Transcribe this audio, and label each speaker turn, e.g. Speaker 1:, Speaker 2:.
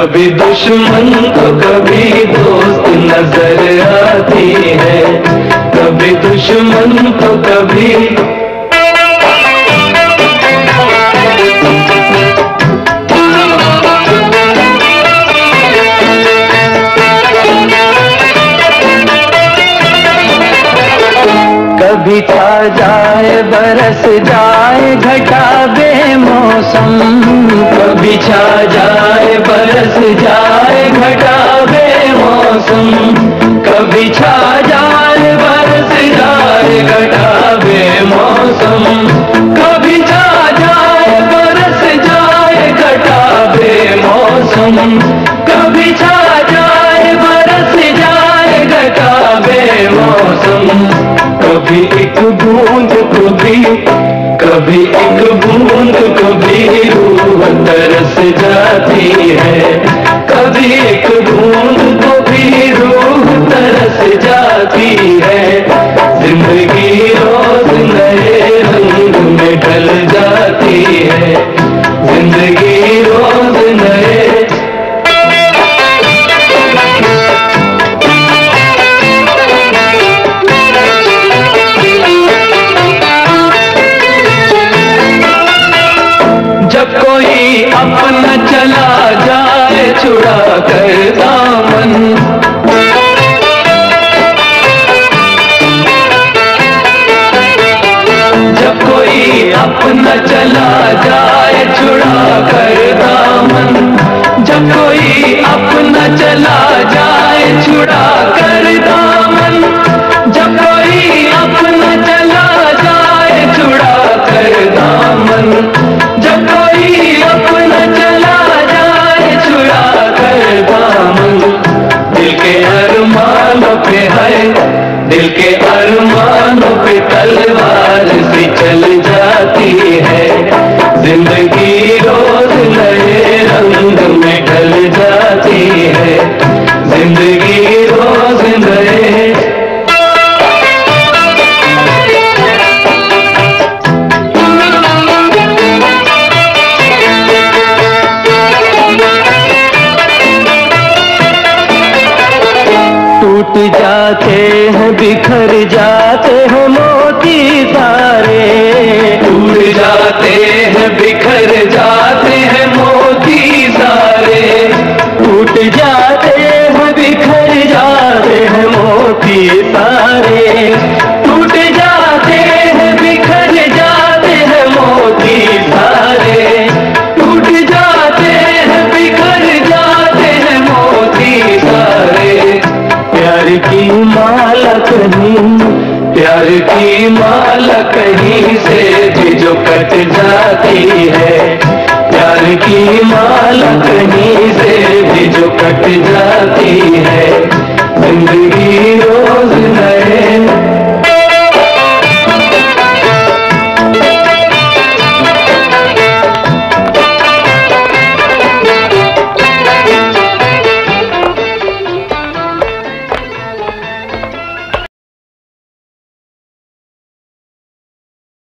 Speaker 1: कभी दुश्मन तो कभी दोस्त नज़र आती है। कभी दुश्मन तो कभी कभी छा जाए, बरस जाए, घटा बेमौसम कभी छा जाए बरस जाए घटा बेमौसम कभी छा जाए बरस जाए घटा बेमौसम कभी छा जाए बरस जाए घटा बेमौसम कभी छा जाए बरस जाए घटा बेमौसम कभी एक बूंद कभी कभी एक बूंद कभी ज़िंदगी रोज नए रंग में ढल जाती है। ज़िंदगी रोज नए जब कोई अपना चला जाए छुड़ा कर दिल के अरमानों पे तलवार से चल जाती है। ज़िंदगी रोज नए रंग में ढल जाती है। ज़िंदगी रोज जाते हैं मोती सारे टूट जाते हैं बिखर जाते हैं मोती सारे टूट जाते प्यार की माला कहीं से भी जो कट जाती है। प्यार की माल कहीं से भी जो कट जाती है।